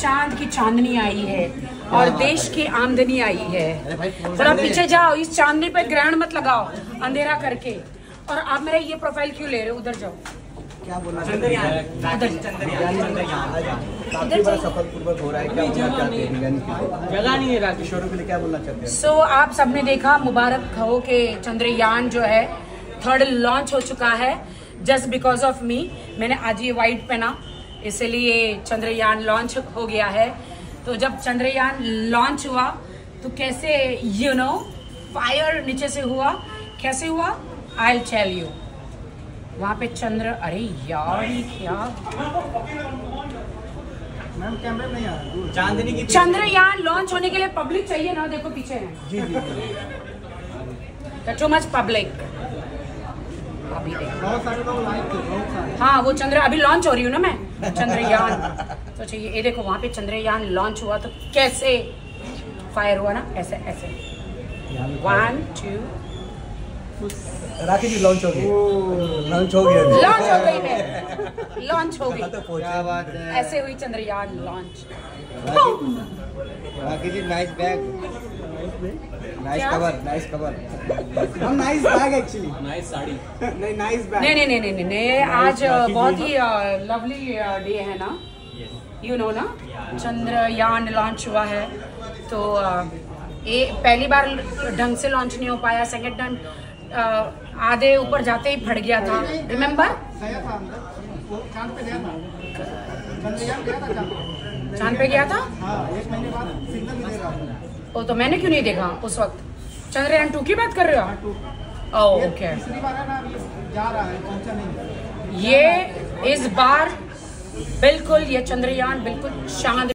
चाँद की चांदनी आई है और देश की आमदनी आई है। थोड़ा पीछे जाओ इस चांदनी पे ग्रहण मत लगाओ अंधेरा करके। और आप मेरा ये प्रोफ़ाइल क्यों ले रहे हो? उधर जाओ। क्या बोलना चाहते हैं काफ़ी बड़ा सफलपूर्वक हो रहा है क्या बोलना चाहते हैं? यानी कि जगह नहीं है राकेश। के लिए क्या बोलना चाहते हैं? सो आप सबने देखा मुबारक हो के चंद्रयान जो है थर्ड लॉन्च हो चुका है जस्ट बिकॉज़ ऑफ़ मी मैंने आज ये वाइट पहना। इसलिए चंद्रयान लॉन्च हो गया है। तो जब चंद्रयान लॉन्च हुआ तो कैसे यू नो फायर नीचे से हुआ? कैसे हुआ? आई टेल यू वहाँ पे चंद्र अरे यार ये क्या? मैम कैमरे नहीं आ रहा। चांदनी की चंद्रयान लॉन्च होने के लिए पब्लिक चाहिए ना? देखो पीछे है। जी जी टू मच पब्लिक अभी देखो। बहुत सारे लोग लाइव थे बहुत सारे। हाँ वो चंद्र अभी लॉन्च हो रही हूँ ना मैं? चंद्रयान। तो चाहिए ये देखो वहाँ पे चंद्रयान लॉन्च हुआ तो कैसे फायर हुआ ना? ऐसे ऐसे। One two Rakhi ji launch हो गई। लॉन्च हो गया। लॉन्च हो गई मैं। लॉन्च हो गई। है। ऐसे हुई Chandrayaan launch Rakhi ji nice bag nice cover nice cover हम nice bag actually nice sari. नहीं नाइस बैग नहीं नहीं नहीं नहीं नहीं आज बहुत ही लवली डे है ना? You know? ना चंद्रयान लॉन्च हुआ है। तो ये पहली बार ढंग से लॉन्च नहीं हो पाया। सेकंड टाइम आधे ऊपर जाते ही फट गया था। रिमेम्बर चाँद पे गया था? चंद्रयान गया था चाँद पे गया था हाँ एक महीने बाद सिग्नल भी दे रहा था ओ तो मैंने क्यों नहीं देखा उस वक्त? चंद्रयान टू की बात कर रहे हो? ओह ओके तीसरी बार है ना जा रहा है पहुँचा नहीं। ये इस बार बिल्कुल ये चंद्रयान बिल्कुल चाँद